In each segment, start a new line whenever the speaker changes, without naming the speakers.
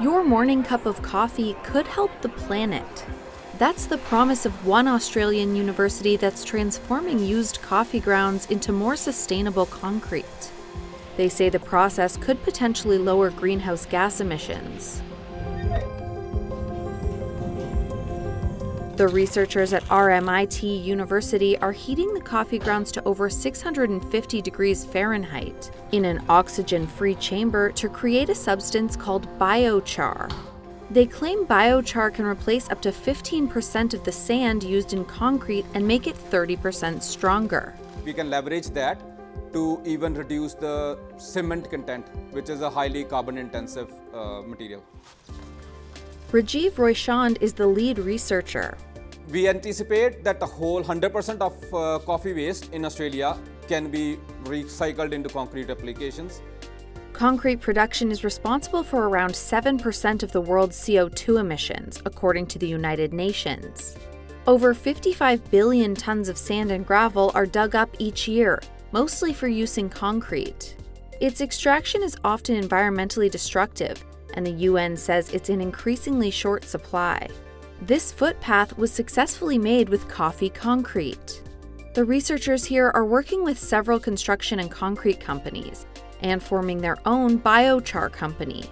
Your morning cup of coffee could help the planet. That's the promise of one Australian university that's transforming used coffee grounds into more sustainable concrete. They say the process could potentially lower greenhouse gas emissions. The researchers at RMIT University are heating the coffee grounds to over 650 degrees Fahrenheit in an oxygen free chamber to create a substance called biochar. They claim biochar can replace up to 15% of the sand used in concrete and make it 30% stronger.
We can leverage that to even reduce the cement content, which is a highly carbon intensive uh, material.
Rajeev Roychand is the lead researcher.
We anticipate that the whole 100% of uh, coffee waste in Australia can be recycled into concrete applications.
Concrete production is responsible for around 7% of the world's CO2 emissions, according to the United Nations. Over 55 billion tons of sand and gravel are dug up each year, mostly for use in concrete. Its extraction is often environmentally destructive, and the UN says it's in increasingly short supply. This footpath was successfully made with coffee concrete. The researchers here are working with several construction and concrete companies and forming their own biochar company.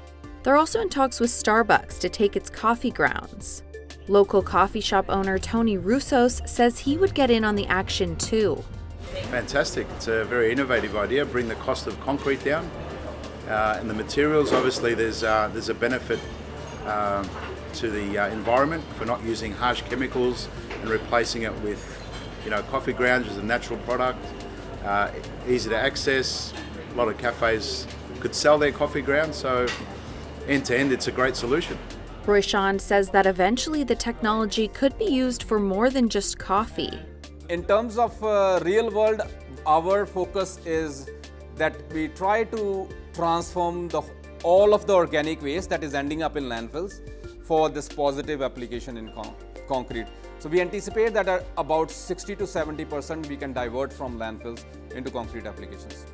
They're also in talks with Starbucks to take its coffee grounds. Local coffee shop owner Tony Roussos says he would get in on the action too.
Fantastic. It's a very innovative idea, bring the cost of concrete down. Uh, and the materials, obviously, there's, uh, there's a benefit uh, to the uh, environment for not using harsh chemicals and replacing it with you know coffee grounds as a natural product uh, easy to access a lot of cafes could sell their coffee grounds so end to end it's a great solution
Roychand says that eventually the technology could be used for more than just coffee.
In terms of uh, real world, our focus is that we try to transform the, all of the organic waste that is ending up in landfills for this positive application in con concrete. So we anticipate that about 60 to 70% we can divert from landfills into concrete applications.